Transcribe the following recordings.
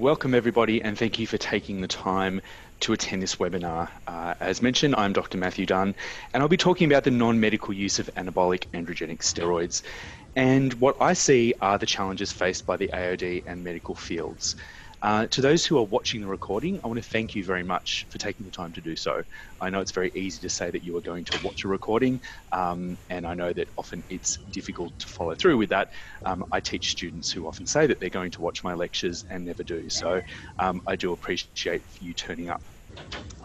welcome everybody and thank you for taking the time to attend this webinar. Uh, as mentioned, I'm Dr. Matthew Dunn and I'll be talking about the non-medical use of anabolic androgenic steroids and what I see are the challenges faced by the AOD and medical fields. Uh, to those who are watching the recording, I want to thank you very much for taking the time to do so. I know it's very easy to say that you are going to watch a recording, um, and I know that often it's difficult to follow through with that. Um, I teach students who often say that they're going to watch my lectures and never do. So um, I do appreciate you turning up.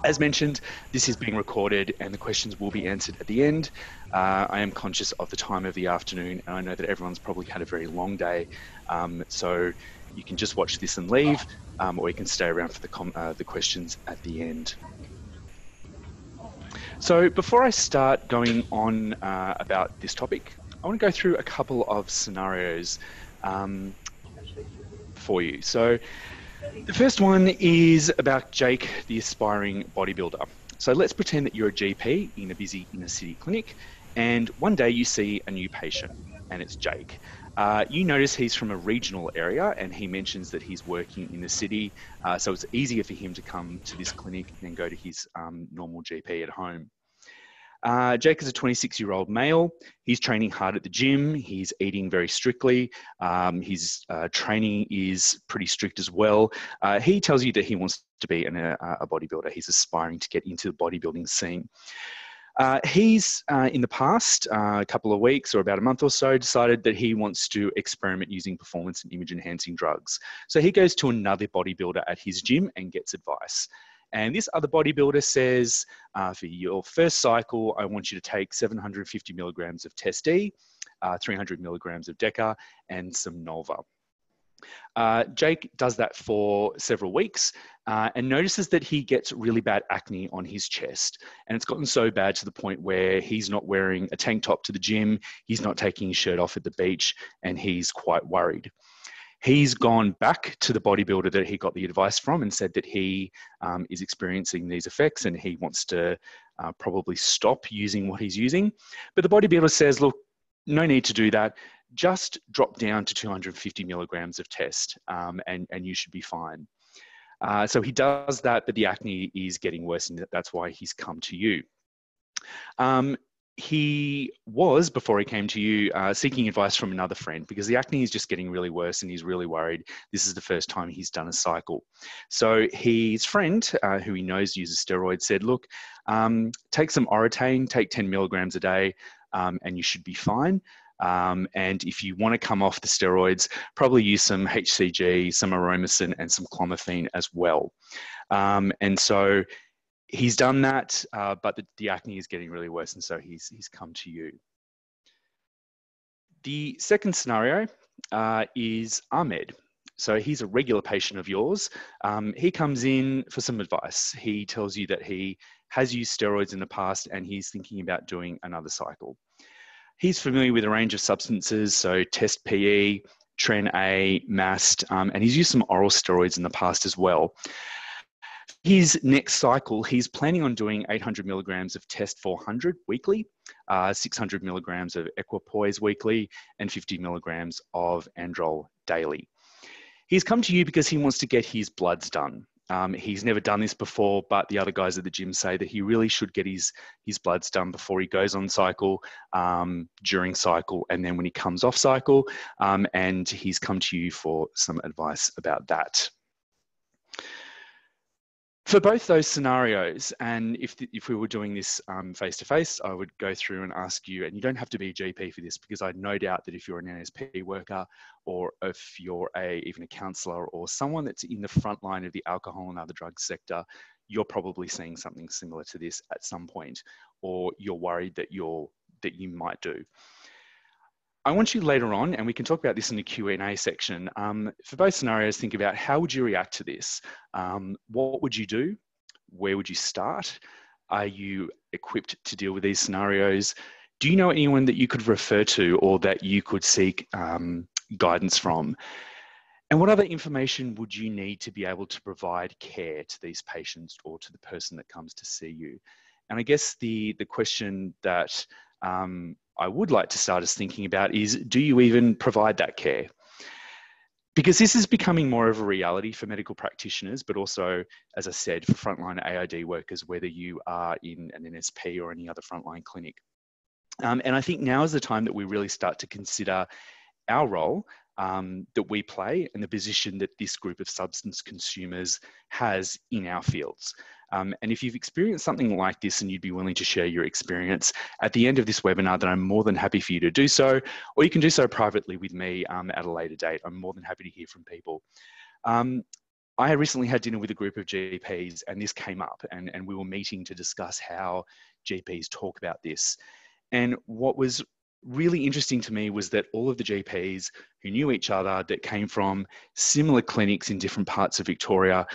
As mentioned, this is being recorded and the questions will be answered at the end. Uh, I am conscious of the time of the afternoon and I know that everyone's probably had a very long day. Um, so you can just watch this and leave, um, or you can stay around for the, uh, the questions at the end. So before I start going on uh, about this topic, I want to go through a couple of scenarios um, for you. So the first one is about Jake, the aspiring bodybuilder. So let's pretend that you're a GP in a busy inner city clinic, and one day you see a new patient, and it's Jake. Uh, you notice he's from a regional area and he mentions that he's working in the city, uh, so it's easier for him to come to this clinic than go to his um, normal GP at home. Uh, Jake is a 26 year old male. He's training hard at the gym. He's eating very strictly. Um, his uh, training is pretty strict as well. Uh, he tells you that he wants to be an, a, a bodybuilder. He's aspiring to get into the bodybuilding scene. Uh, he's uh, in the past uh, a couple of weeks or about a month or so decided that he wants to experiment using performance and image enhancing drugs. So he goes to another bodybuilder at his gym and gets advice. And this other bodybuilder says, uh, for your first cycle, I want you to take 750 milligrams of Test D, uh, 300 milligrams of Deca, and some Nolva. Uh, Jake does that for several weeks uh, and notices that he gets really bad acne on his chest. And it's gotten so bad to the point where he's not wearing a tank top to the gym, he's not taking his shirt off at the beach, and he's quite worried. He's gone back to the bodybuilder that he got the advice from and said that he um, is experiencing these effects and he wants to uh, probably stop using what he's using. But the bodybuilder says, look, no need to do that just drop down to 250 milligrams of test um, and, and you should be fine. Uh, so he does that, but the acne is getting worse, and that's why he's come to you. Um, he was, before he came to you, uh, seeking advice from another friend because the acne is just getting really worse and he's really worried. This is the first time he's done a cycle. So his friend, uh, who he knows uses steroids, said, Look, um, take some Oratane, take 10 milligrams a day, um, and you should be fine. Um, and if you want to come off the steroids, probably use some HCG, some aromasin, and some clomiphene as well. Um, and so he's done that, uh, but the, the, acne is getting really worse, and so he's he's come to you. The second scenario uh, is Ahmed. So he's a regular patient of yours. Um, he comes in for some advice. He tells you that he has used steroids in the past and he's thinking about doing another cycle. He's familiar with a range of substances, so Test PE, Tren A, MAST, um, and he's used some oral steroids in the past as well. His next cycle, he's planning on doing 800 milligrams of Test 400 weekly, uh, 600 milligrams of Equipoise weekly, and 50 milligrams of Anadrol daily. He's come to you because he wants to get his bloods done. Um, he's never done this before, but the other guys at the gym say that he really should get his his bloods done before he goes on cycle, um, during cycle, and then when he comes off cycle. Um, and he's come to you for some advice about that for both those scenarios, and if, the, if we were doing this face to face, I would go through and ask you, and you don't have to be a GP for this because I no doubt that if you're an NSP worker or if you're a even a counsellor or someone that's in the front line of the alcohol and other drugs sector, you're probably seeing something similar to this at some point, or you're worried that you're that you might do. I want you later on, and we can talk about this in the Q&A section, um, for both scenarios, think about how would you react to this? Um, what would you do? Where would you start? Are you equipped to deal with these scenarios? Do you know anyone that you could refer to or that you could seek um, guidance from? And what other information would you need to be able to provide care to these patients or to the person that comes to see you? And I guess the, the question that um, I would like to start us thinking about is do you even provide that care? because this is becoming more of a reality for medical practitioners, but also, as I said, for frontline AOD workers, whether you are in an NSP or any other frontline clinic. Um, and I think now is the time that we really start to consider our role um, that we play and the position that this group of substance consumers has in our fields. Um, and if you've experienced something like this and you'd be willing to share your experience at the end of this webinar, then I'm more than happy for you to do so, or you can do so privately with me um, at a later date. I'm more than happy to hear from people. Um, I recently had dinner with a group of GPs and this came up and, and we were meeting to discuss how GPs talk about this. And what was really interesting to me was that all of the GPs who knew each other that came from similar clinics in different parts of Victoria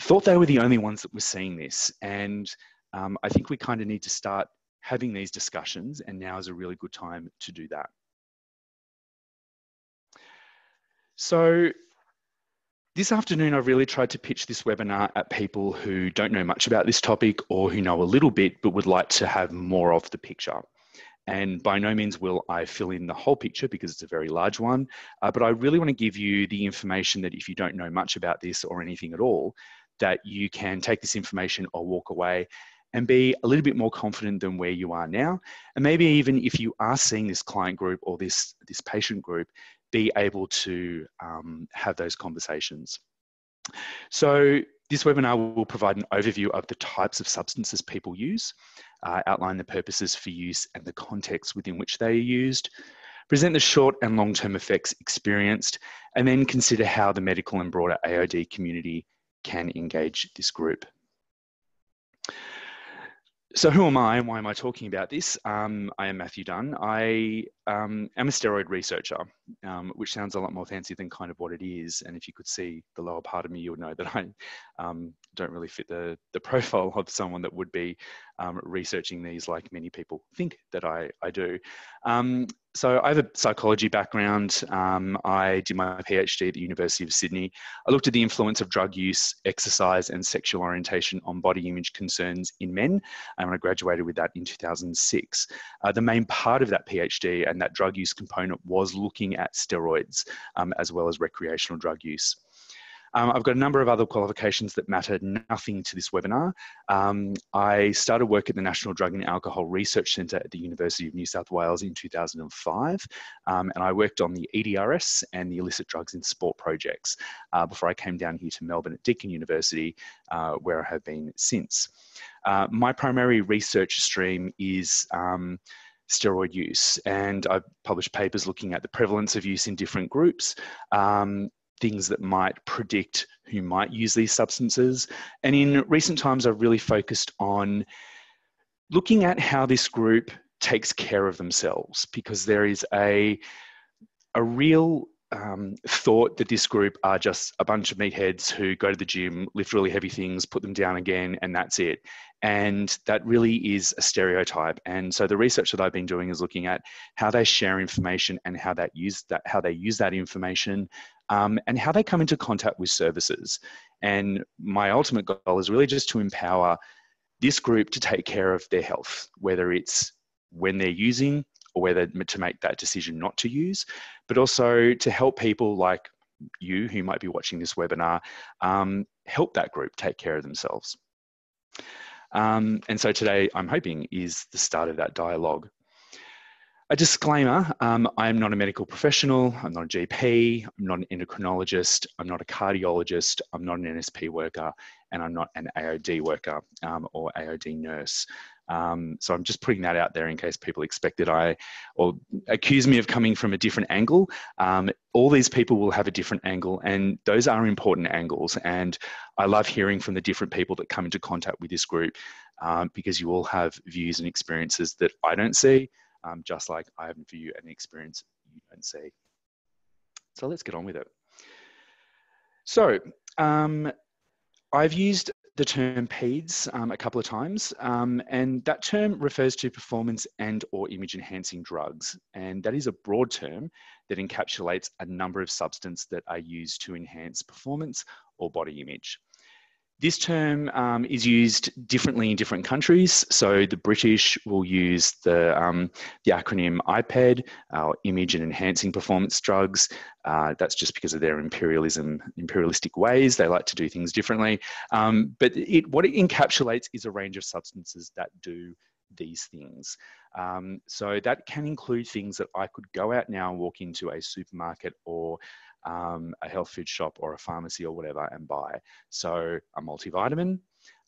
thought they were the only ones that were seeing this. And um, I think we kind of need to start having these discussions, and now is a really good time to do that. So this afternoon, I really tried to pitch this webinar at people who don't know much about this topic or who know a little bit but would like to have more of the picture. And by no means will I fill in the whole picture because it's a very large one, uh, but I really want to give you the information that if you don't know much about this or anything at all, that you can take this information or walk away and be a little bit more confident than where you are now. And maybe even if you are seeing this client group or this, this patient group, be able to um, have those conversations. So this webinar will provide an overview of the types of substances people use, uh, outline the purposes for use and the context within which they are used, present the short and long-term effects experienced, and then consider how the medical and broader AOD community can engage this group. So who am I and why am I talking about this? Um, I am Matthew Dunn. I um, am a steroid researcher, um, which sounds a lot more fancy than kind of what it is. And if you could see the lower part of me, you would know that I um, don't really fit the, the profile of someone that would be um, researching these like many people think that I, I do. Um, so I have a psychology background. Um, I did my PhD at the University of Sydney. I looked at the influence of drug use, exercise, and sexual orientation on body image concerns in men, and I graduated with that in 2006. Uh, the main part of that PhD and that drug use component was looking at steroids um, as well as recreational drug use. Um, I've got a number of other qualifications that matter nothing to this webinar. Um, I started work at the National Drug and Alcohol Research Centre at the University of New South Wales in 2005, um, and I worked on the EDRS and the illicit drugs in sport projects uh, before I came down here to Melbourne at Deakin University, uh, where I have been since. Uh, my primary research stream is um, steroid use. And I've published papers looking at the prevalence of use in different groups, um, things that might predict who might use these substances. And in recent times, I've really focused on looking at how this group takes care of themselves because there is a, a real um, thought that this group are just a bunch of meatheads who go to the gym, lift really heavy things, put them down again, and that's it. And that really is a stereotype. And so the research that I've been doing is looking at how they share information and how that use that how they use that information um, and how they come into contact with services. And my ultimate goal is really just to empower this group to take care of their health, whether it's when they're using or whether to make that decision not to use, but also to help people like you who might be watching this webinar um, help that group take care of themselves. Um, and so today I'm hoping is the start of that dialogue. A disclaimer, um, I am not a medical professional, I'm not a GP, I'm not an endocrinologist, I'm not a cardiologist, I'm not an NSP worker, and I'm not an AOD worker um, or AOD nurse. Um, so I'm just putting that out there in case people expect that I, or accuse me of coming from a different angle. Um, all these people will have a different angle and those are important angles. And I love hearing from the different people that come into contact with this group um, because you all have views and experiences that I don't see um, just like I haven't for you an experience you don't see. So let's get on with it. So um, I've used the term PEDS um, a couple of times, um, and that term refers to performance and or image enhancing drugs. And that is a broad term that encapsulates a number of substances that are used to enhance performance or body image. This term um, is used differently in different countries. So the British will use the, um, the acronym IPED, uh, Image and Enhancing Performance Drugs. Uh, that's just because of their imperialism, imperialistic ways. They like to do things differently. Um, but it, what it encapsulates is a range of substances that do these things. Um, so that can include things that I could go out now and walk into a supermarket or um, a health food shop or a pharmacy or whatever and buy. So a multivitamin.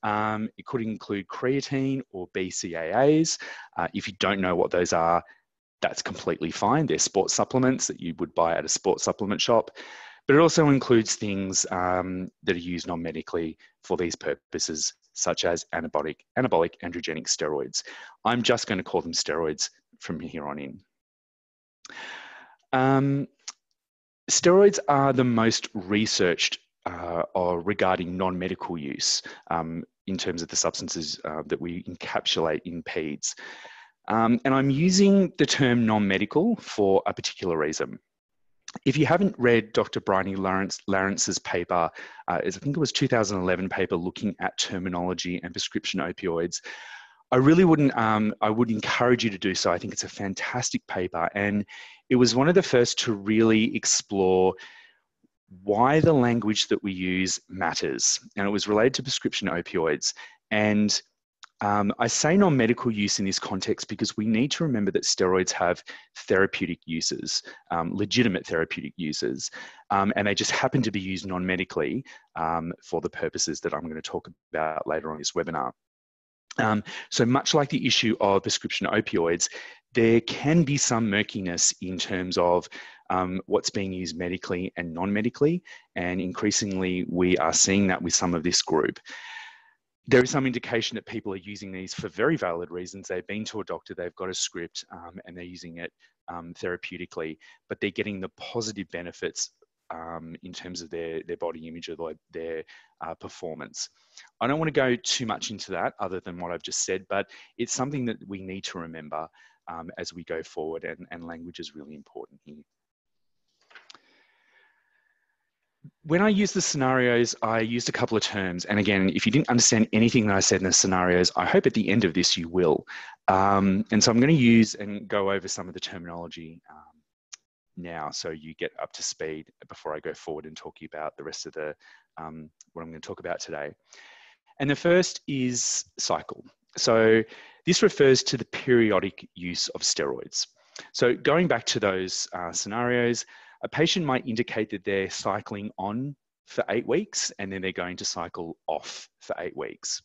Um, it could include creatine or BCAAs. Uh, if you don't know what those are, that's completely fine. They're sports supplements that you would buy at a sports supplement shop. But it also includes things um, that are used non medically for these purposes, such as anabolic, anabolic androgenic steroids. I'm just going to call them steroids from here on in. Um, steroids are the most researched uh, regarding non-medical use um, in terms of the substances uh, that we encapsulate in PEDS. Um, and I'm using the term non-medical for a particular reason. If you haven't read Dr. Briony Larance, Larance's paper, uh, I think it was 2011 paper looking at terminology and prescription opioids, I really wouldn't, um, I would encourage you to do so. I think it's a fantastic paper. And it was one of the first to really explore why the language that we use matters. And it was related to prescription opioids. And um, I say non medical use in this context because we need to remember that steroids have therapeutic uses, um, legitimate therapeutic uses, um, and they just happen to be used non medically um, for the purposes that I'm going to talk about later on this webinar. Um, so much like the issue of prescription opioids, there can be some murkiness in terms of um, what's being used medically and non-medically, and increasingly we are seeing that with some of this group. There is some indication that people are using these for very valid reasons. They've been to a doctor, they've got a script, um, and they're using it um, therapeutically, but they're getting the positive benefits um, in terms of their, their body image or their uh, performance. I don't want to go too much into that other than what I've just said, but it's something that we need to remember um, as we go forward, and, and language is really important here. When I use the scenarios, I used a couple of terms. And again, if you didn't understand anything that I said in the scenarios, I hope at the end of this you will. Um, and so I'm going to use and go over some of the terminology um, now so you get up to speed before I go forward and talk you about the rest of the um, what I'm going to talk about today. And the first is cycle. So this refers to the periodic use of steroids. So going back to those uh, scenarios, a patient might indicate that they're cycling on for eight weeks and then they're going to cycle off for eight weeks.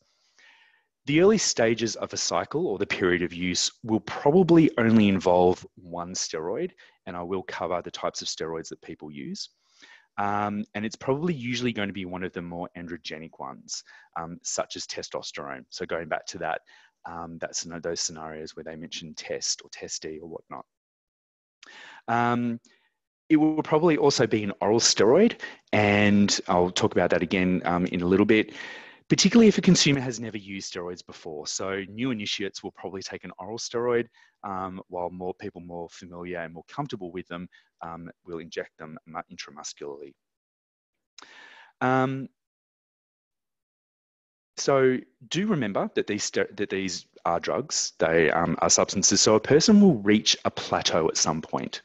The early stages of a cycle or the period of use will probably only involve one steroid, and I will cover the types of steroids that people use. Um, and it's probably usually going to be one of the more androgenic ones, um, such as testosterone. So going back to that, um, that's those scenarios where they mention test or testy or whatnot. Um, it will probably also be an oral steroid, and I'll talk about that again um, in a little bit particularly if a consumer has never used steroids before. So new initiates will probably take an oral steroid, um, while more people more familiar and more comfortable with them um, will inject them intramuscularly. So do remember that these that these are drugs. They um, are substances. So a person will reach a plateau at some point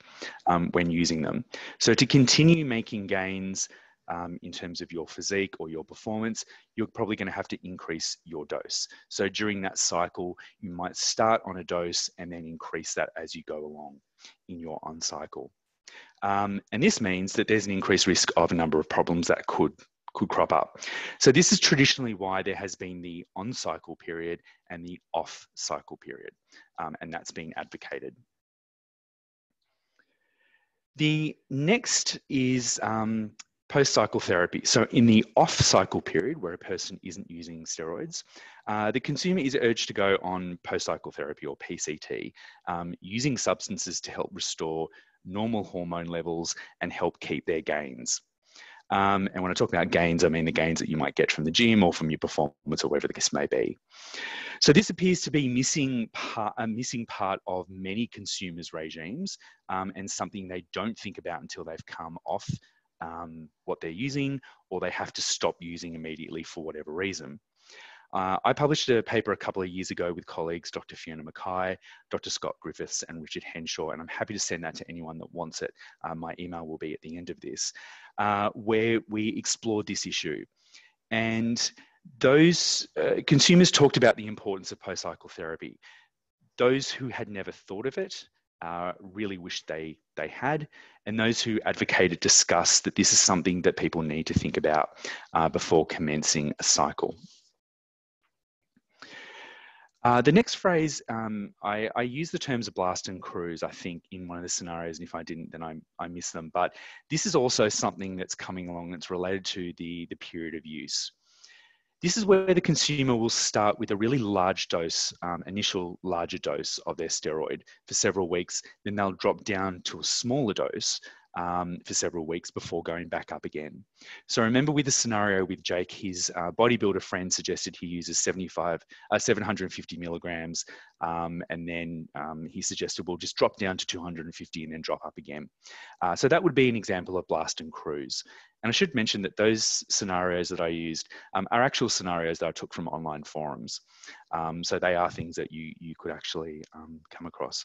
um, when using them. So to continue making gains um, in terms of your physique or your performance, you're probably going to have to increase your dose. So during that cycle, you might start on a dose and then increase that as you go along in your on cycle. Um, and this means that there's an increased risk of a number of problems that could could crop up. So this is traditionally why there has been the on cycle period and the off cycle period, um, and that's being advocated. The next is um, post-cycle therapy. So in the off-cycle period where a person isn't using steroids, uh, the consumer is urged to go on post-cycle therapy or PCT, um, using substances to help restore normal hormone levels and help keep their gains. Um, and when I talk about gains, I mean the gains that you might get from the gym or from your performance or whatever the case may be. So this appears to be missing part, a missing part of many consumers' regimes um, and something they don't think about until they've come off um, what they're using or they have to stop using immediately for whatever reason. Uh, I published a paper a couple of years ago with colleagues Dr. Fiona McKay, Dr. Scott Griffiths, and Richard Henshaw, and I'm happy to send that to anyone that wants it. Uh, my email will be at the end of this, uh, where we explored this issue. And those uh, consumers talked about the importance of post cycle therapy. Those who had never thought of it uh, really wished they they had, and those who advocated discussed that this is something that people need to think about uh, before commencing a cycle. Uh, the next phrase, um, I, I, use the terms of blast and cruise, I think, in one of the scenarios, and if I didn't, then I, I miss them. But this is also something that's coming along that's related to the, the period of use. This is where the consumer will start with a really large dose, um, initial larger dose of their steroid for several weeks. Then they'll drop down to a smaller dose um, for several weeks before going back up again. So remember with the scenario with Jake, his uh, bodybuilder friend suggested he uses 75, uh, 750 milligrams, um, and then um, he suggested we'll just drop down to 250 and then drop up again. Uh, so that would be an example of blast and cruise. And I should mention that those scenarios that I used um, are actual scenarios that I took from online forums. Um, so they are things that you, you could actually um, come across.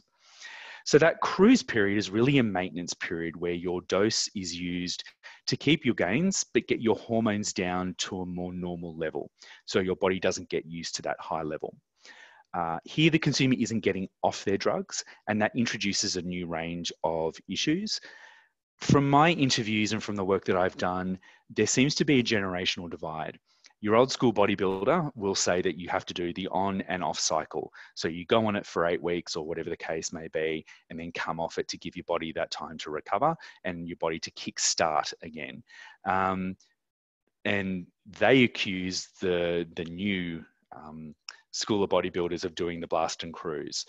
So that cruise period is really a maintenance period where your dose is used to keep your gains, but get your hormones down to a more normal level. So your body doesn't get used to that high level. Uh, here, the consumer isn't getting off their drugs, and that introduces a new range of issues. From my interviews and from the work that I've done, there seems to be a generational divide. Your old school bodybuilder will say that you have to do the on and off cycle. So you go on it for eight weeks or whatever the case may be, and then come off it to give your body that time to recover and your body to kick start again. Um, and they accuse the the new um, school of bodybuilders of doing the blast and cruise.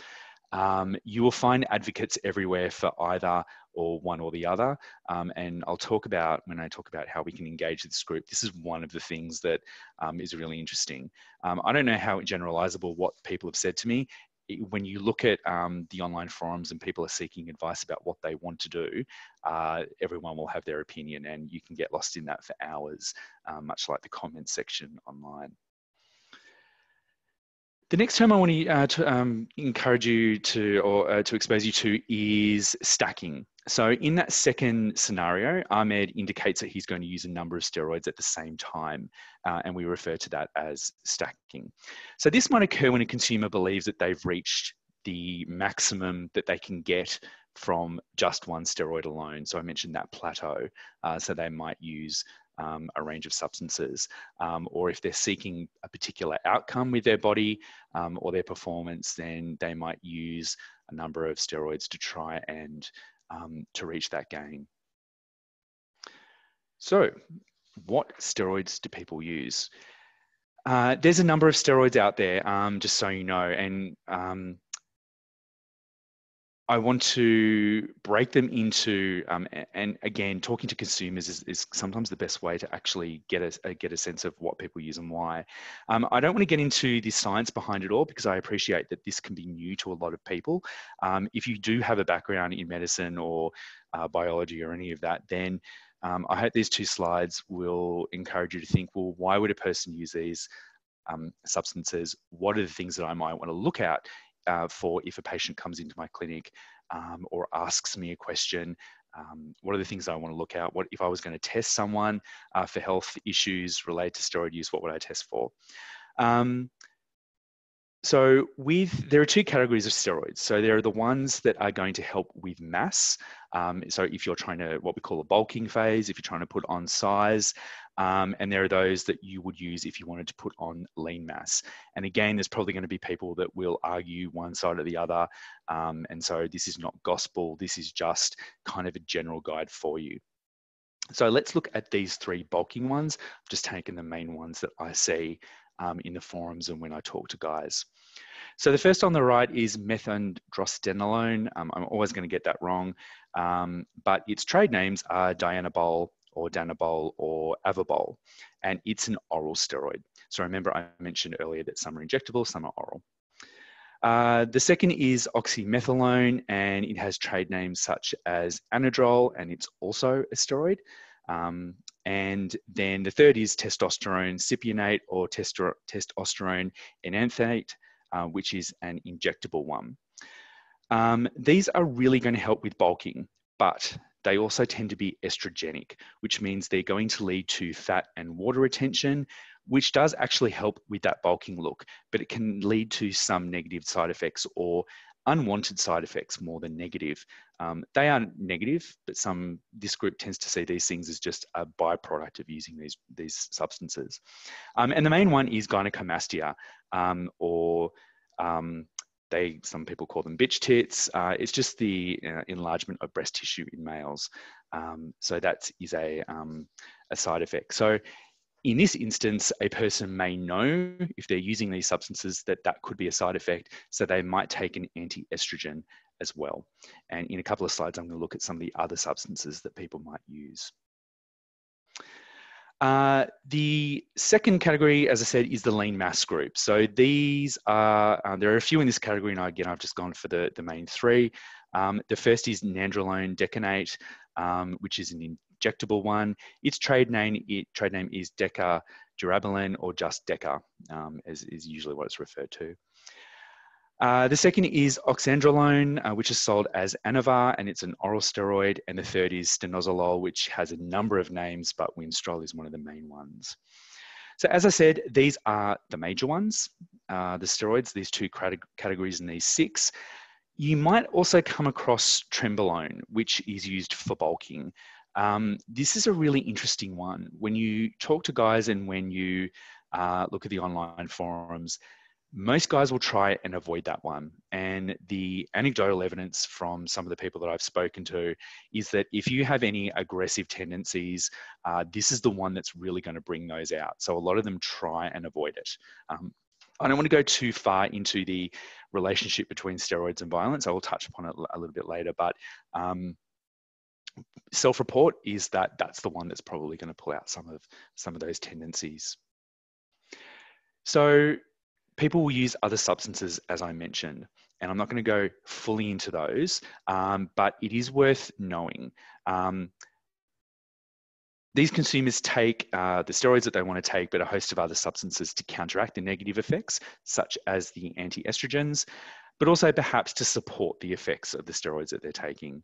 Um, you will find advocates everywhere for either or one or the other. Um, and I'll talk about, when I talk about how we can engage this group, this is one of the things that um, is really interesting. Um, I don't know how generalizable what people have said to me. When you look at um, the online forums and people are seeking advice about what they want to do, uh, everyone will have their opinion and you can get lost in that for hours, uh, much like the comments section online. The next term I want to, uh, to um, encourage you to or uh, to expose you to is stacking. So in that second scenario, Ahmed indicates that he's going to use a number of steroids at the same time, uh, and we refer to that as stacking. So this might occur when a consumer believes that they've reached the maximum that they can get from just one steroid alone. So I mentioned that plateau. Uh, so they might use um, a range of substances, um, or if they're seeking a particular outcome with their body um, or their performance, then they might use a number of steroids to try and um, to reach that gain. So, what steroids do people use? Uh, there's a number of steroids out there, um, just so you know, and um, I want to break them into, um, and again, talking to consumers is, is, sometimes the best way to actually get a, get a sense of what people use and why. Um, I don't want to get into the science behind it all because I appreciate that this can be new to a lot of people. Um, if you do have a background in medicine or uh, biology or any of that, then um, I hope these two slides will encourage you to think, well, why would a person use these um, substances? What are the things that I might want to look at uh, for if a patient comes into my clinic um, or asks me a question. Um, what are the things I want to look at? What if I was going to test someone uh, for health issues related to steroid use? What would I test for? Um, so with there are two categories of steroids. So there are the ones that are going to help with mass. Um, so if you're trying to what we call a bulking phase, if you're trying to put on size, um, and there are those that you would use if you wanted to put on lean mass. And again, there's probably going to be people that will argue one side or the other. Um, and so this is not gospel. This is just kind of a general guide for you. So let's look at these three bulking ones. I've just taken the main ones that I see um, in the forums and when I talk to guys. So the first on the right is methandrostenolone. Um, I'm always going to get that wrong, um, but its trade names are Dianabol or Danabol or Avabol, and it's an oral steroid. So remember I mentioned earlier that some are injectable, some are oral. Uh, the second is oxymetholone, and it has trade names such as Anadrol, and it's also a steroid. Um, and then the third is testosterone cypionate or testosterone enanthate, uh, which is an injectable one. Um, these are really going to help with bulking, but they also tend to be estrogenic, which means they're going to lead to fat and water retention, which does actually help with that bulking look, but it can lead to some negative side effects or unwanted side effects more than negative. Um, they are negative, but some this group tends to see these things as just a byproduct of using these these substances. Um, and the main one is gynecomastia, um, or um, they some people call them bitch tits. Uh, it's just the uh, enlargement of breast tissue in males. Um, so that is a um, a side effect. So in this instance, a person may know if they're using these substances that that could be a side effect, so they might take an anti-estrogen as well. And in a couple of slides, I'm going to look at some of the other substances that people might use. Uh, the second category, as I said, is the lean mass group. So these are, uh, there are a few in this category, and again, I've just gone for the, the main three. Um, the first is nandrolone decanate, um, which is an injectable one. Its trade name, it, trade name is Deca durabolin or just Deca, um, as is usually what it's referred to. Uh, the second is oxandrolone, uh, which is sold as Anavar, and it's an oral steroid. And the third is stanozolol, which has a number of names, but Winstrol is one of the main ones. So as I said, these are the major ones, uh, the steroids, these two categories and these six. You might also come across trenbolone, which is used for bulking. Um, this is a really interesting one. When you talk to guys and when you uh, look at the online forums, most guys will try and avoid that one. And the anecdotal evidence from some of the people that I've spoken to is that if you have any aggressive tendencies, uh, this is the one that's really going to bring those out. So a lot of them try and avoid it. Um, I don't want to go too far into the relationship between steroids and violence. I will touch upon it a little bit later, but um, self-report is that that's the one that's probably going to pull out some of some of those tendencies. So people will use other substances, as I mentioned, and I'm not going to go fully into those, um, but it is worth knowing. Um, these consumers take uh, the steroids that they want to take, but a host of other substances to counteract the negative effects, such as the anti-estrogens, but also perhaps to support the effects of the steroids that they're taking.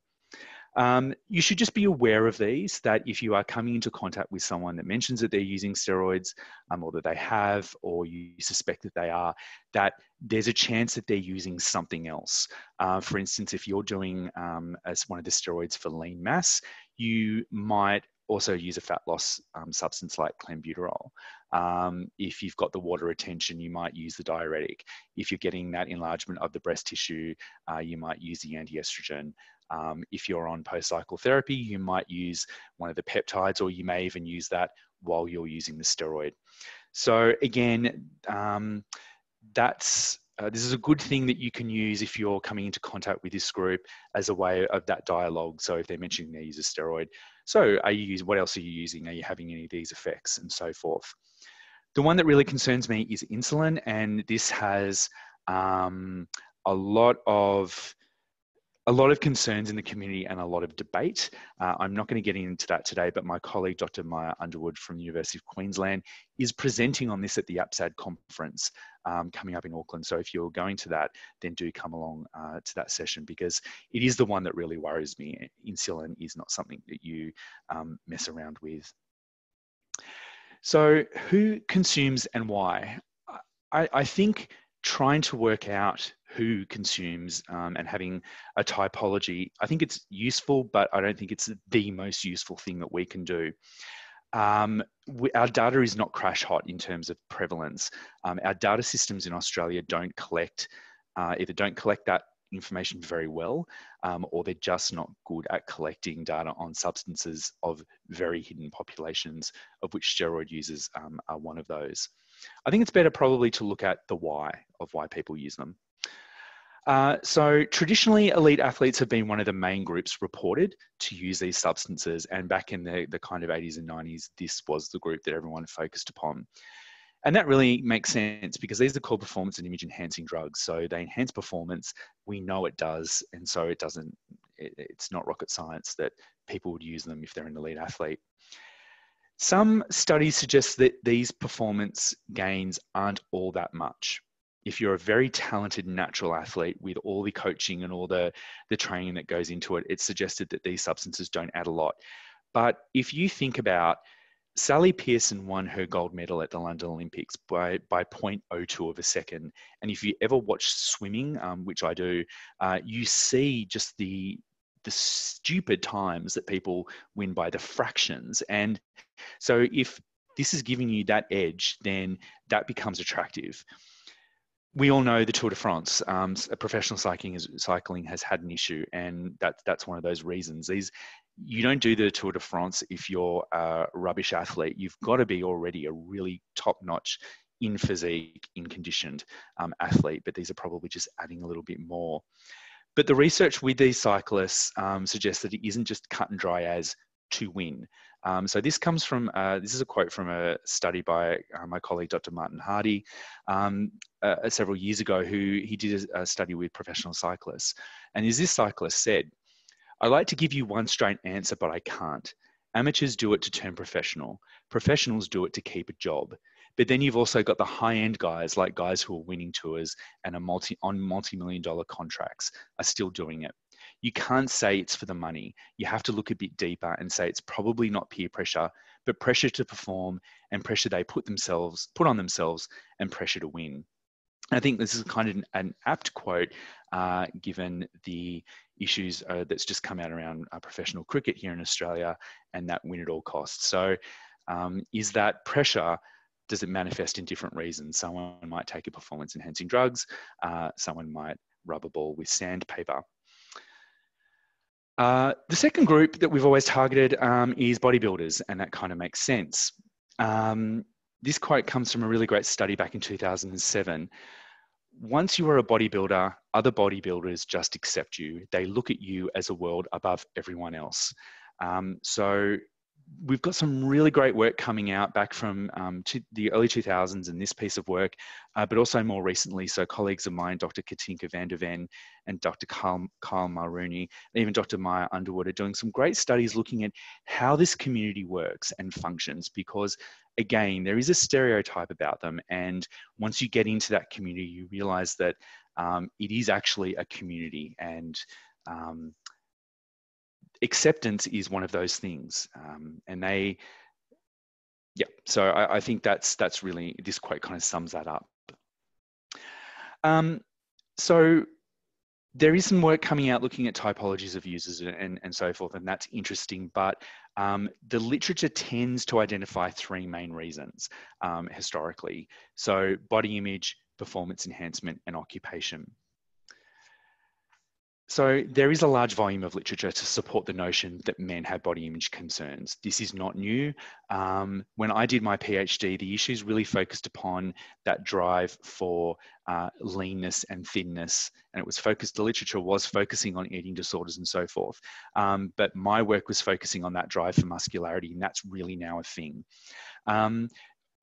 Um, you should just be aware of these, that if you are coming into contact with someone that mentions that they're using steroids um, or that they have, or you suspect that they are, that there's a chance that they're using something else. Uh, for instance, if you're doing um, as one of the steroids for lean mass, you might also use a fat loss um, substance like clenbuterol. Um, if you've got the water retention, you might use the diuretic. If you're getting that enlargement of the breast tissue, uh, you might use the anti-estrogen. Um, if you're on post-cycle therapy, you might use one of the peptides or you may even use that while you're using the steroid. So again, um, that's uh, this is a good thing that you can use if you're coming into contact with this group as a way of that dialogue. So if they're mentioning they use a steroid, so are you using, what else are you using? Are you having any of these effects and so forth? The one that really concerns me is insulin, and this has um, a lot of a lot of concerns in the community and a lot of debate. Uh, I'm not going to get into that today, but my colleague, Dr. Mair Underwood from the University of Queensland, is presenting on this at the APSAD conference um, coming up in Auckland. So if you're going to that, then do come along uh, to that session because it is the one that really worries me. Insulin is not something that you um, mess around with. So who consumes and why? I, I think trying to work out who consumes um, and having a typology, I think it's useful, but I don't think it's the most useful thing that we can do. Um, we, our data is not crash hot in terms of prevalence. Um, our data systems in Australia don't collect, uh, either don't collect that information very well, um, or they're just not good at collecting data on substances of very hidden populations, of which steroid users um, are one of those. I think it's better probably to look at the why of why people use them. Uh, so traditionally, elite athletes have been one of the main groups reported to use these substances. And back in the, the kind of 80s and 90s, this was the group that everyone focused upon. And that really makes sense because these are called performance and image enhancing drugs. So they enhance performance. We know it does. And so it doesn't, it, it's not rocket science that people would use them if they're an elite athlete. Some studies suggest that these performance gains aren't all that much. If you're a very talented natural athlete with all the coaching and all the, the training that goes into it, it's suggested that these substances don't add a lot. But if you think about Sally Pearson won her gold medal at the London Olympics by, by 0.02 of a second. And if you ever watch swimming, um, which I do, uh, you see just the, the stupid times that people win by the fractions. And so if this is giving you that edge, then that becomes attractive. We all know the Tour de France. Um, professional cycling, is, cycling has had an issue, and that, that's one of those reasons. These you don't do the Tour de France if you're a rubbish athlete. You've got to be already a really top notch in physique, in conditioned um, athlete, but these are probably just adding a little bit more. But the research with these cyclists um, suggests that it isn't just cut and dry as to win. Um, so this comes from, uh, this is a quote from a study by uh, my colleague, Dr. Martin Hardie, um, uh, several years ago, who he did a, a study with professional cyclists. And as this cyclist said, I like to give you one straight answer, but I can't. Amateurs do it to turn professional. Professionals do it to keep a job. But then you've also got the high-end guys, like guys who are winning tours and are multi on multi-million dollar contracts, are still doing it. You can't say it's for the money. You have to look a bit deeper and say it's probably not peer pressure, but pressure to perform and pressure they put themselves put on themselves and pressure to win. I think this is kind of an, an apt quote uh, given the issues uh, that's just come out around uh, professional cricket here in Australia and that win at all costs. So, um, is that pressure? Does it manifest in different reasons? Someone might take a performance enhancing drugs, uh, someone might rub a ball with sandpaper. Uh, the second group that we've always targeted um, is bodybuilders, and that kind of makes sense. Um, this quote comes from a really great study back in 2007 once you are a bodybuilder, other bodybuilders just accept you. They look at you as a world above everyone else. Um, so we've got some really great work coming out back from um, the early 2000s and this piece of work, uh, but also more recently. So colleagues of mine, Dr. Katinka van de Ven and Dr. Kyle, Kyle Mulrooney, and even Dr. Mair Underwood are doing some great studies looking at how this community works and functions because again, there is a stereotype about them. And once you get into that community, you realize that um, it is actually a community and um, acceptance is one of those things. Um, and they, yeah, so I, I, think that's, that's really, this quote kind of sums that up. Um, so there is some work coming out looking at typologies of users and, and so forth, and that's interesting. But um, the literature tends to identify three main reasons um, historically. So body image, performance enhancement, and occupation. So there is a large volume of literature to support the notion that men have body image concerns. This is not new. Um, when I did my PhD, the issues really focused upon that drive for uh, leanness and thinness, and it was focused, the literature was focusing on eating disorders and so forth. Um, but my work was focusing on that drive for muscularity, and that's really now a thing. Um,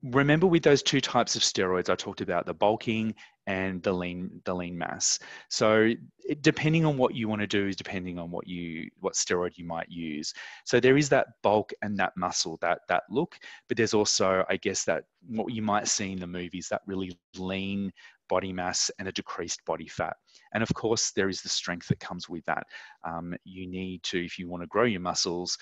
remember with those two types of steroids I talked about, the bulking and the lean the lean mass. So depending on what you want to do is depending on what you what steroid you might use. So there is that bulk and that muscle, that that look, but there's also I guess that what you might see in the movies that really lean body mass and a decreased body fat. And of course, there is the strength that comes with that. Um, you need to, if you want to grow your muscles,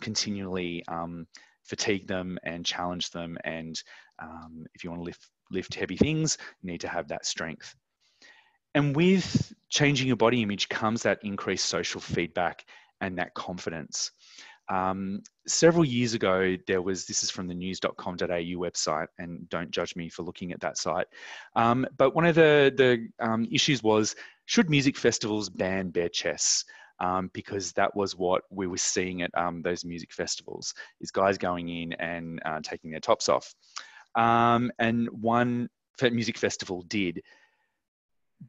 continually um, fatigue them and challenge them. And um, if you want to lift, lift heavy things, you need to have that strength. And with changing your body image comes that increased social feedback and that confidence. Um, several years ago, there was this is from the news.com.au website, and don't judge me for looking at that site. Um, but one of the, the um, issues was should music festivals ban bare chests? um, because that was what we were seeing at um, those music festivals is guys going in and uh, taking their tops off. Um, and one music festival did.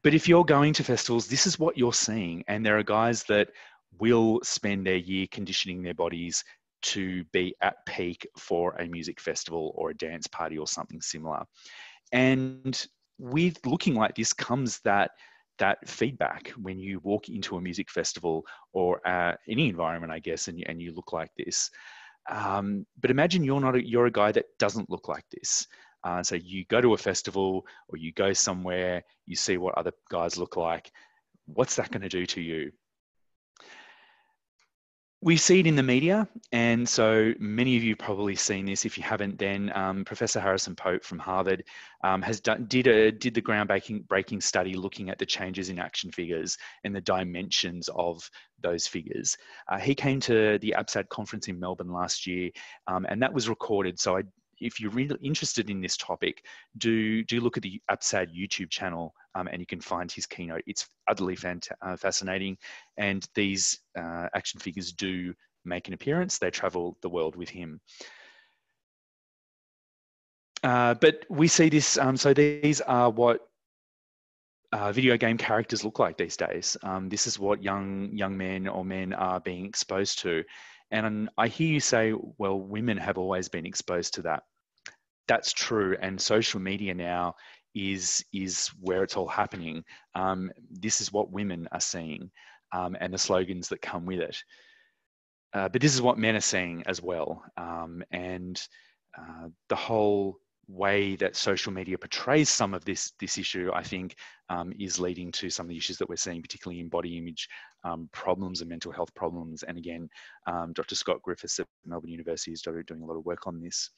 But if you're going to festivals, this is what you're seeing. And there are guys that will spend their year conditioning their bodies to be at peak for a music festival or a dance party or something similar. And with looking like this comes that that feedback when you walk into a music festival or uh, any environment, I guess, and, and you look like this. Um, but imagine you're not a, you're a guy that doesn't look like this. Uh, so you go to a festival or you go somewhere, you see what other guys look like. What's that going to do to you? We see it in the media, and so many of you probably seen this. If you haven't, then um, Professor Harrison Pope from Harvard um, has done did a did the groundbreaking breaking study looking at the changes in action figures and the dimensions of those figures. Uh, he came to the APSAD conference in Melbourne last year, um, and that was recorded. So I if you're really interested in this topic, do do look at the APSAD YouTube channel um, and you can find his keynote. It's utterly uh, fascinating, and these uh, action figures do make an appearance. They travel the world with him. Uh, but we see this, um, so these are what uh, video game characters look like these days. Um, this is what young young men or men are being exposed to. And I hear you say, well, women have always been exposed to that. That's true. And social media now is, is where it's all happening. Um, this is what women are seeing um, and the slogans that come with it. Uh, but this is what men are seeing as well. Um, and uh, the whole way that social media portrays some of this this issue, I think, um, is leading to some of the issues that we're seeing, particularly in body image um, problems and mental health problems. And again, um, Dr. Scott Griffiths at Melbourne University is doing a lot of work on this.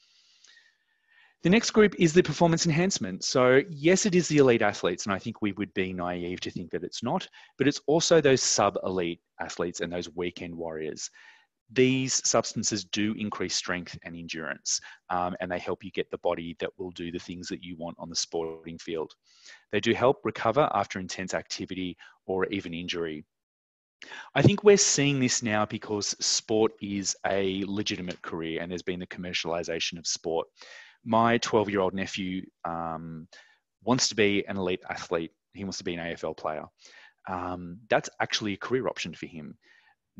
The next group is the performance enhancement. So yes, it is the elite athletes, and I think we would be naive to think that it's not, but it's also those sub-elite athletes and those weekend warriors these substances do increase strength and endurance, um, and they help you get the body that will do the things that you want on the sporting field. They do help recover after intense activity or even injury. I think we're seeing this now because sport is a legitimate career and there's been the commercialization of sport. My 12 year old nephew um, wants to be an elite athlete, he wants to be an AFL player. Um, that's actually a career option for him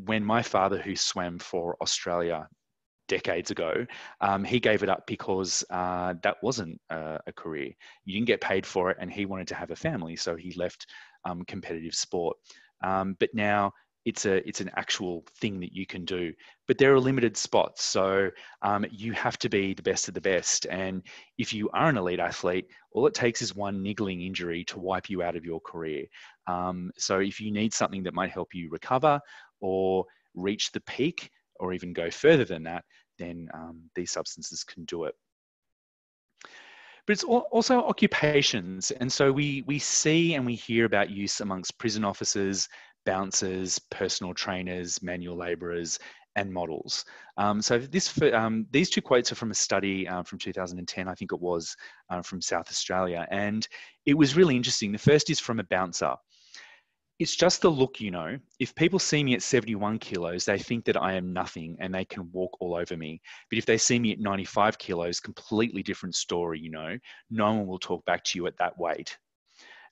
when my father, who swam for Australia decades ago, um, he gave it up because uh, that wasn't a, a, career. You didn't get paid for it, and he wanted to have a family, so he left um, competitive sport. Um, but now it's a it's an actual thing that you can do. But there are limited spots, so um, you have to be the best of the best. And if you are an elite athlete, all it takes is one niggling injury to wipe you out of your career. Um, so if you need something that might help you recover or reach the peak or even go further than that, then um, these substances can do it. But it's also occupations. And so we, we see and we hear about use amongst prison officers, bouncers, personal trainers, manual labourers, and models. Um, so this, um, these two quotes are from a study uh, from 2010, I think it was, uh, from South Australia. And it was really interesting. The first is from a bouncer it's just the look, you know. If people see me at 71 kilos, they think that I am nothing and they can walk all over me. But if they see me at 95 kilos, completely different story, you know. No one will talk back to you at that weight.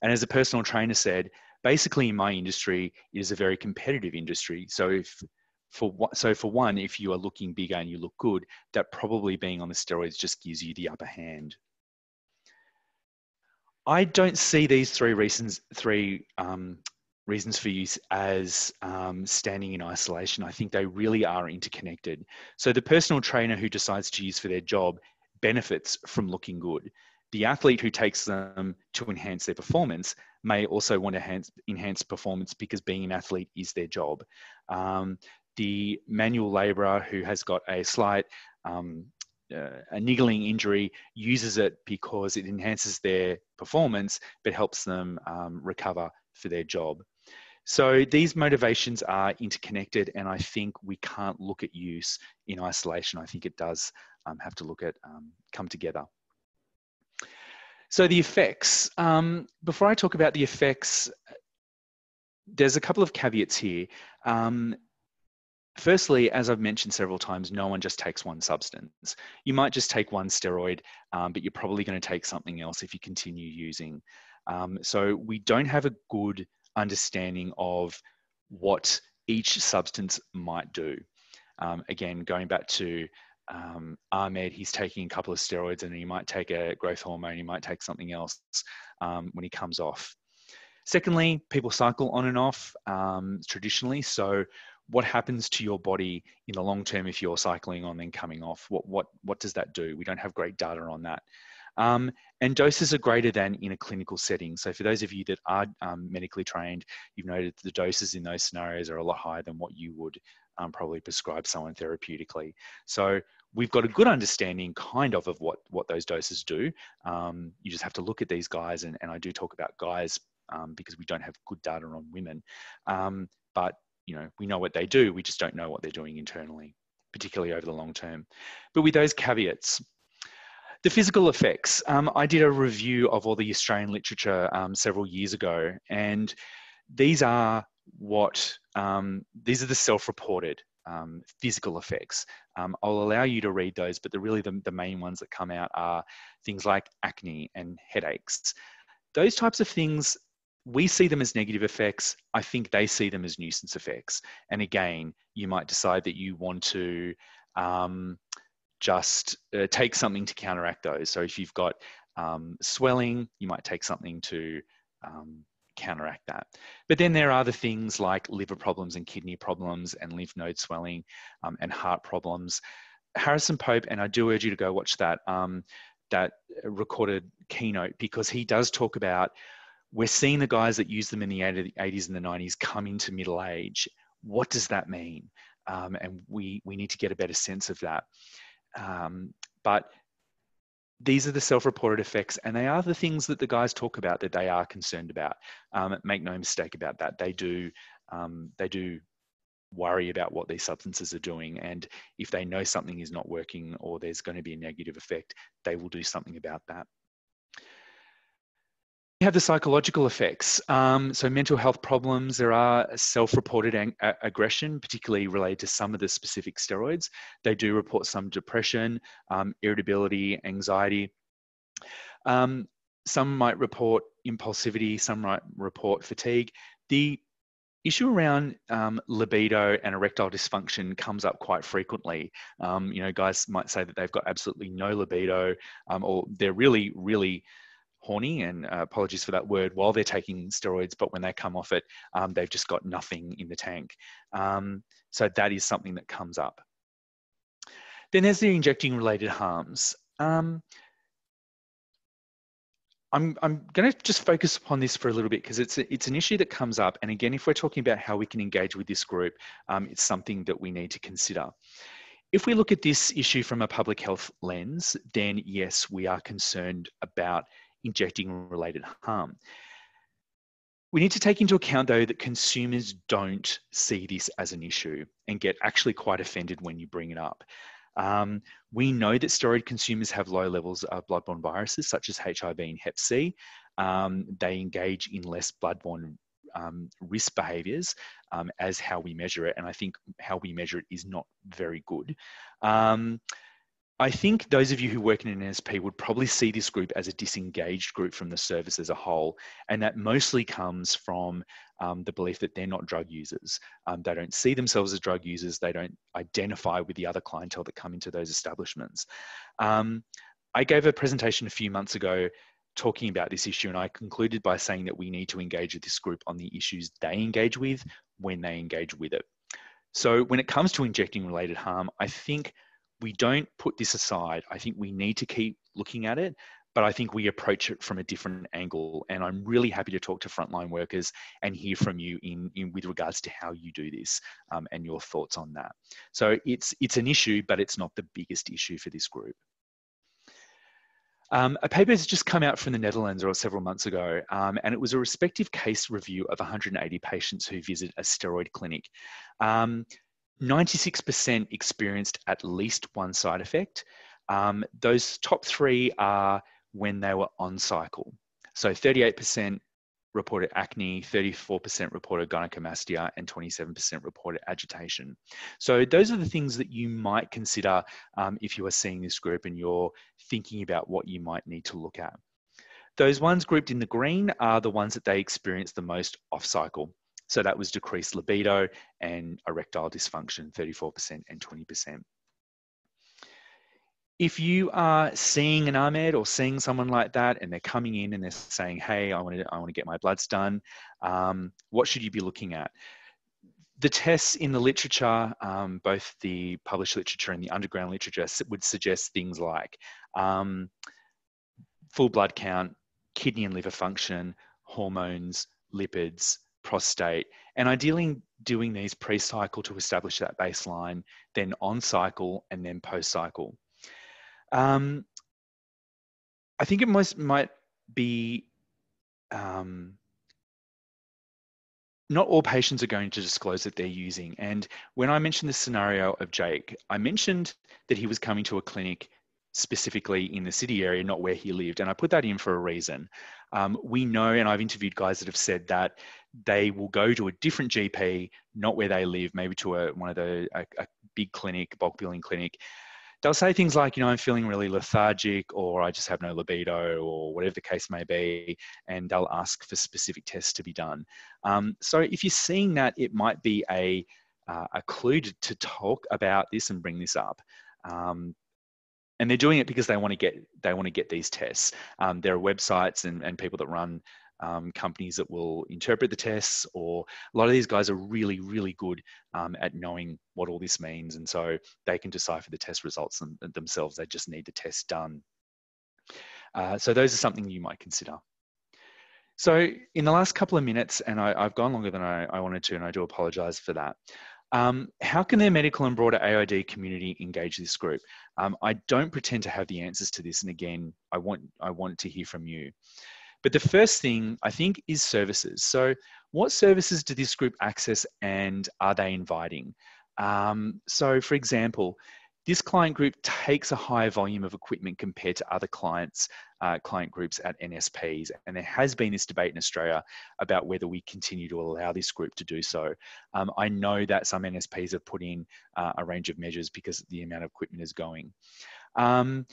And as a personal trainer said, basically in my industry, it is a very competitive industry. So if for so for one, if you are looking bigger and you look good, that probably being on the steroids just gives you the upper hand. I don't see these three reasons, three um, reasons for use as um, standing in isolation. I think they really are interconnected. So the personal trainer who decides to use for their job benefits from looking good. The athlete who takes them to enhance their performance may also want to enhance, enhance performance because being an athlete is their job. Um, the manual laborer who has got a slight um, uh, a niggling injury uses it because it enhances their performance but helps them um, recover for their job. So these motivations are interconnected, and I think we can't look at use in isolation. I think it does um, have to look at um, come together. So the effects. Um, before I talk about the effects, there's a couple of caveats here. Um, firstly, as I've mentioned several times, no one just takes one substance. You might just take one steroid, um, but you're probably going to take something else if you continue using. Um, so we don't have a good understanding of what each substance might do. Um, again, going back to um, Ahmed, he's taking a couple of steroids and he might take a growth hormone, he might take something else um, when he comes off. Secondly, people cycle on and off um, traditionally. So what happens to your body in the long term if you're cycling on then coming off? What, what, what does that do? We don't have great data on that. Um, and doses are greater than in a clinical setting. So for those of you that are um, medically trained, you've noted the doses in those scenarios are a lot higher than what you would um, probably prescribe someone therapeutically. So we've got a good understanding kind of of what, what those doses do. Um, you just have to look at these guys, and, and I do talk about guys um, because we don't have good data on women. Um, but you know, we know what they do, we just don't know what they're doing internally, particularly over the long term. But with those caveats, the physical effects. Um, I did a review of all the Australian literature um, several years ago, and these are what um, these are the self-reported um, physical effects. Um, I'll allow you to read those, but the really the, the main ones that come out are things like acne and headaches. Those types of things we see them as negative effects. I think they see them as nuisance effects. And again, you might decide that you want to um, just uh, take something to counteract those. So if you've got um, swelling, you might take something to um, counteract that. But then there are other things like liver problems and kidney problems and lymph node swelling um, and heart problems. Harrison Pope, and I do urge you to go watch that um, that recorded keynote because he does talk about we're seeing the guys that use them in the 80s and the 90s come into middle age. What does that mean? Um, and we we need to get a better sense of that. Um, but these are the self-reported effects and they are the things that the guys talk about that they are concerned about. Um, make no mistake about that. They do um, they do worry about what these substances are doing and if they know something is not working or there's going to be a negative effect they will do something about that you have the psychological effects. Um, so mental health problems, there are self-reported ang- aggression, particularly related to some of the specific steroids. They do report some depression, um, irritability, anxiety. Um, some might report impulsivity, some might report fatigue. The issue around um, libido and erectile dysfunction comes up quite frequently. Um, you know, guys might say that they've got absolutely no libido, um, or they're really, really horny, and uh, apologies for that word, while they're taking steroids, but when they come off it, um, they've just got nothing in the tank. Um, so that is something that comes up. Then there's the injecting related harms. Um, I'm, I'm going to just focus upon this for a little bit because it's, it's an issue that comes up. And again, if we're talking about how we can engage with this group, um, it's something that we need to consider. If we look at this issue from a public health lens, then yes, we are concerned about injecting related harm. We need to take into account though that consumers don't see this as an issue and get actually quite offended when you bring it up. Um, we know that steroid consumers have low levels of bloodborne viruses such as HIV and Hep C. Um, they engage in less bloodborne um, risk behaviors um, as how we measure it. And I think how we measure it is not very good. I think those of you who work in an NSP would probably see this group as a disengaged group from the service as a whole, and that mostly comes from um, the belief that they're not drug users. Um, they don't see themselves as drug users. They don't identify with the other clientele that come into those establishments. Um, I gave a presentation a few months ago talking about this issue, and I concluded by saying that we need to engage with this group on the issues they engage with when they engage with it. So when it comes to injecting related harm, I think we don't put this aside. I think we need to keep looking at it, but I think we approach it from a different angle. And I'm really happy to talk to frontline workers and hear from you in, in with regards to how you do this um, and your thoughts on that. So it's it's an issue, but it's not the biggest issue for this group. Um, a paper has just come out from the Netherlands or several months ago, um, and it was a respective case review of 180 patients who visit a steroid clinic. Um, 96% experienced at least one side effect. Um, those top three are when they were on cycle. So 38% reported acne, 34% reported gynecomastia, and 27% reported agitation. So those are the things that you might consider um, if you are seeing this group and you're thinking about what you might need to look at. Those ones grouped in the green are the ones that they experience the most off cycle. So that was decreased libido and erectile dysfunction, 34% and 20%. if you are seeing an Ahmed or seeing someone like that and they're coming in and they're saying, hey, I want to, I want to get my bloods done, um, what should you be looking at? The tests in the literature, um, both the published literature and the underground literature, would suggest things like um, full blood count, kidney and liver function, hormones, lipids, prostate, and ideally doing these pre-cycle to establish that baseline, then on cycle and then post-cycle. Um, I think it most might be um, not all patients are going to disclose that they're using. And when I mentioned the scenario of Jake, I mentioned that he was coming to a clinic specifically in the city area, not where he lived. And I put that in for a reason. Um, we know, and I've interviewed guys that have said that they will go to a different GP, not where they live, maybe to a, one of the a, a big clinic, bulk billing clinic, they'll say things like, you know, I'm feeling really lethargic or I just have no libido or whatever the case may be, and they'll ask for specific tests to be done. Um, so if you're seeing that, it might be a, uh, a clue to, talk about this and bring this up. Um, and they're doing it because they want to get they want to get these tests. Um, there are websites and, and people that run um, companies that will interpret the tests, or a lot of these guys are really, really good um, at knowing what all this means. And so they can decipher the test results them, themselves. They just need the test done. Uh, so those are something you might consider. So in the last couple of minutes, and I, have gone longer than I, I, wanted to, and I do apologize for that. Um, how can their medical and broader AOD community engage this group? Um, I don't pretend to have the answers to this, and again, I want I want to hear from you. But the first thing I think is services. So, what services do this group access and are they inviting? Um, so, for example, this client group takes a higher volume of equipment compared to other clients, uh, client groups at NSPs. And there has been this debate in Australia about whether we continue to allow this group to do so. Um, I know that some NSPs have put in uh, a range of measures because the amount of equipment is going. Um,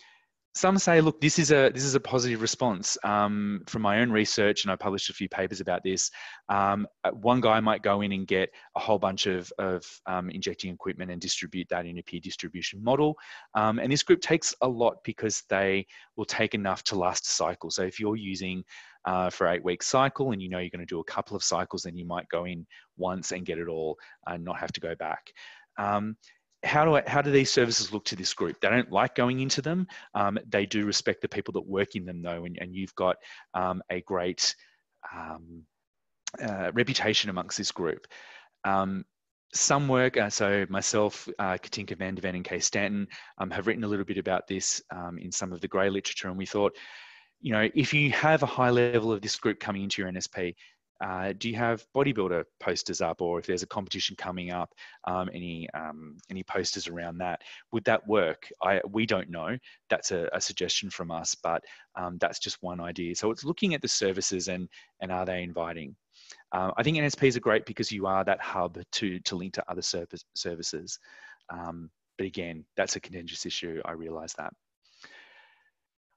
some say, look, this is a this is a positive response um, from my own research, and I published a few papers about this. Um, uh, one guy might go in and get a whole bunch of, of um, injecting equipment and distribute that in a peer distribution model. Um, and this group takes a lot because they will take enough to last a cycle. So if you're using uh, for eight week cycle and you know you're going to do a couple of cycles, then you might go in once and get it all and not have to go back. Um, how do I, how do these services look to this group? They don't like going into them. Um, they do respect the people that work in them, though, and, and you've got um, a great um, uh, reputation amongst this group. Um, some work, uh, so myself, uh, Katinka van de Ven and Kay Stanton um, have written a little bit about this um, in some of the grey literature, and we thought, you know, if you have a high level of this group coming into your NSP, uh, do you have bodybuilder posters up, or if there's a competition coming up, um, any um, any posters around that? Would that work? I we don't know. That's a, a suggestion from us, but um, that's just one idea. So it's looking at the services and and are they inviting? Uh, I think NSPs are great because you are that hub to to link to other service, services. Um, but again, that's a contentious issue. I realise that.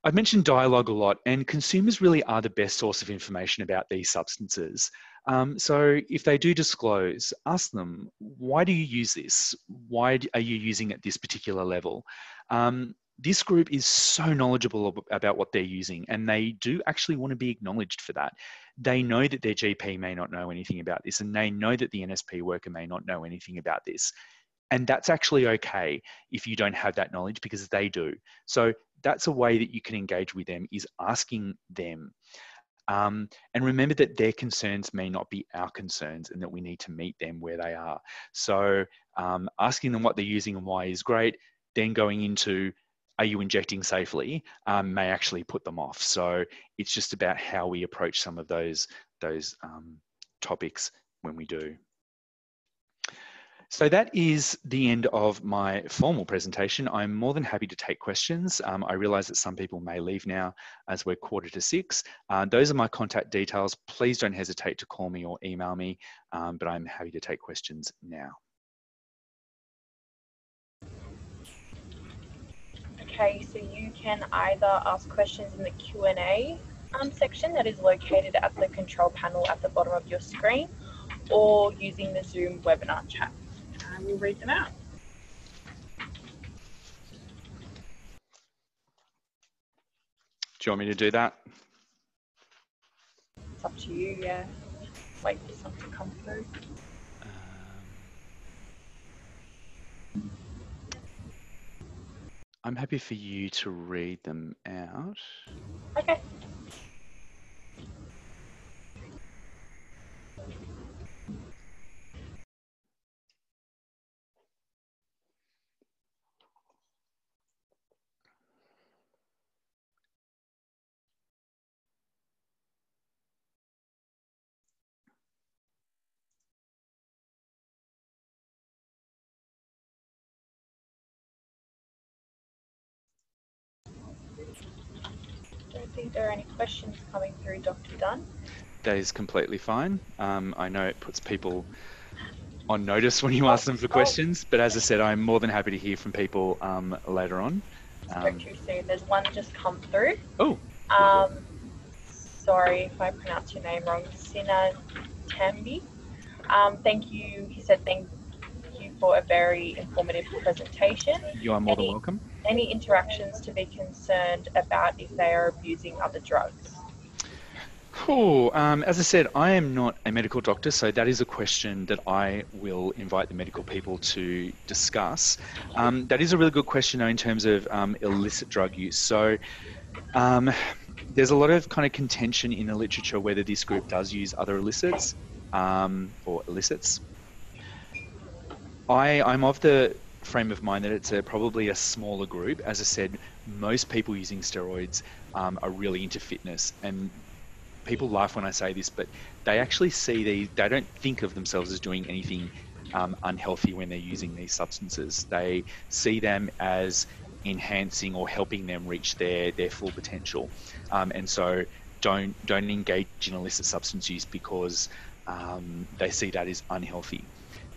I've mentioned dialogue a lot, and consumers really are the best source of information about these substances. Um, so if they do disclose, ask them, why do you use this? Why are you using at this particular level? Um, this group is so knowledgeable about what they're using, and they do actually want to be acknowledged for that. They know that their GP may not know anything about this, and they know that the NSP worker may not know anything about this. And that's actually okay if you don't have that knowledge because they do. So that's a way that you can engage with them is asking them. Um, and remember that their concerns may not be our concerns and that we need to meet them where they are. So um, asking them what they're using and why is great, then going into are you injecting safely um, may actually put them off. So it's just about how we approach some of those, those um, topics when we do. So that is the end of my formal presentation. I'm more than happy to take questions. Um, I realise that some people may leave now as we're quarter to six. Uh, those are my contact details. Please don't hesitate to call me or email me, um, but I'm happy to take questions now. Okay, so you can either ask questions in the Q&A um, section that is located at the control panel at the bottom of your screen or using the Zoom webinar chat and we'll read them out. you want me to do that? It's up to you, yeah. Wait for some to come through. Um, I'm happy for you to read them out. Okay. Think there are any questions coming through, Dr. Dunn. That is completely fine. Um, I know it puts people on notice when you ask them for questions, but as I said, I'm more than happy to hear from people um, later on. Um, too soon. There's one just come through. oh, Um, sorry if I pronounce your name wrong. Sina Tambi. Um, thank you. He said thank you for a very informative presentation. you are more than welcome. Any interactions to be concerned about if they are abusing other drugs? Cool. Um, as I said, I am not a medical doctor, so that is a question that I will invite the medical people to discuss. Um, that is a really good question, though, in terms of um, illicit drug use. So um, there's a lot of kind of contention in the literature whether this group does use other illicits um, or illicits. I, I'm of the frame of mind that it's a, probably a smaller group. As I said, most people using steroids um, are really into fitness, and people laugh when I say this, but they actually see these. They don't think of themselves as doing anything um, unhealthy when they're using these substances. They see them as enhancing or helping them reach their their full potential, um, and so don't don't engage in illicit substance use because um, they see that as unhealthy.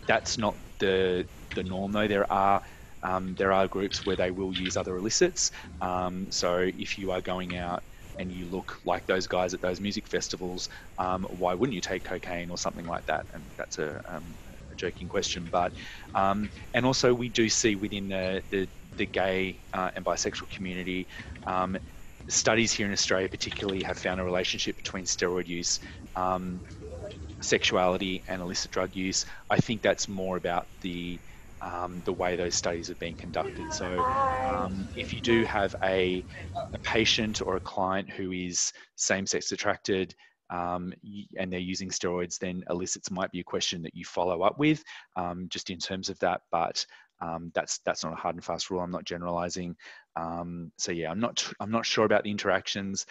That's not the the norm, though. There are um, there are groups where they will use other illicits. Um, so if you are going out and you look like those guys at those music festivals, um, why wouldn't you take cocaine or something like that? And that's a, um, a joking question, but um, and also we do see within the the, the gay uh, and bisexual community. Um, studies here in Australia, particularly, have found a relationship between steroid use, sexuality, and illicit drug use. I think that's more about the um, the way those studies have been conducted. So, um, if you do have a, a patient or a client who is same-sex attracted um, and they're using steroids, then illicits might be a question that you follow up with, um, just in terms of that. But um, that's that's not a hard and fast rule. I'm not generalizing. Um, so yeah, I'm not I'm not sure about the interactions.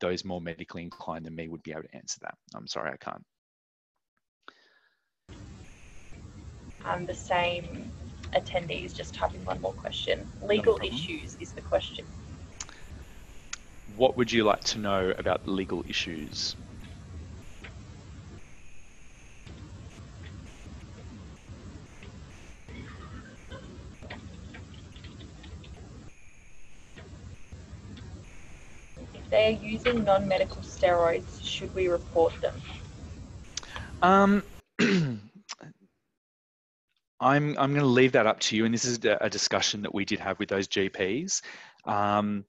Those more medically inclined than me would be able to answer that. I'm sorry, I can't. Um, the same attendees just typing one more question. Legal problem. issues is the question. What would you like to know about legal issues? They are using non-medical steroids, should we report them? Um, I'm I'm going to leave that up to you, and this is a discussion that we did have with those GPs. Um,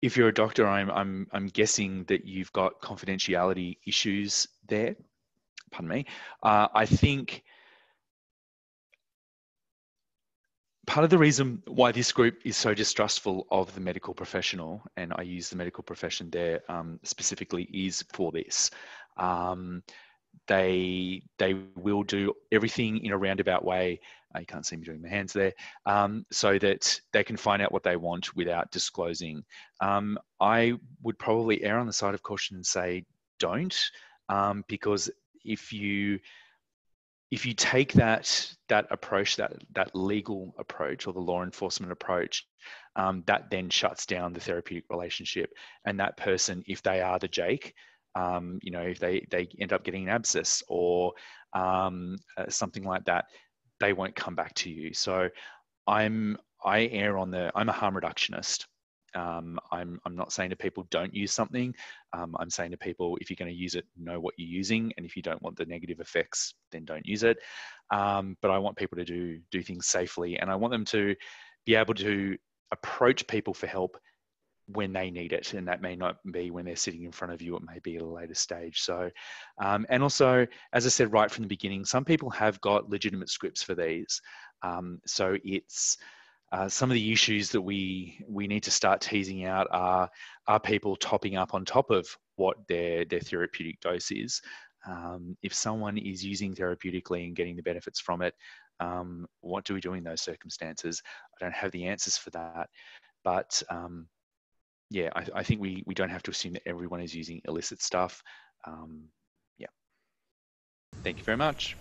if you're a doctor, I'm I'm I'm guessing that you've got confidentiality issues there. Pardon me. Uh, I think part of the reason why this group is so distrustful of the medical professional, and I use the medical profession there um, specifically, is for this. Um, they they will do everything in a roundabout way. Uh, you can't see me doing my hands there, um, so that they can find out what they want without disclosing. Um, I would probably err on the side of caution and say don't, um, because if you if you take that that approach, that that legal approach or the law enforcement approach, um, that then shuts down the therapeutic relationship, and that person, if they are the Jake, um, you know, if they they end up getting an abscess or um, uh, something like that, they won't come back to you. So, I'm I err on the I'm a harm reductionist. Um, I'm I'm not saying to people don't use something. Um, I'm saying to people if you're going to use it, know what you're using, and if you don't want the negative effects, then don't use it. Um, but I want people to do do things safely, and I want them to be able to approach people for help when they need it, and that may not be when they're sitting in front of you. It may be at a later stage. So, um, and also, as I said right from the beginning, some people have got legitimate scripts for these. Um, so it's uh, some of the issues that we we need to start teasing out are are people topping up on top of what their their therapeutic dose is. Um, if someone is using therapeutically and getting the benefits from it, um, what do we do in those circumstances? I don't have the answers for that, but um, yeah, I, I, think we we don't have to assume that everyone is using illicit stuff. Um, yeah. Thank you very much.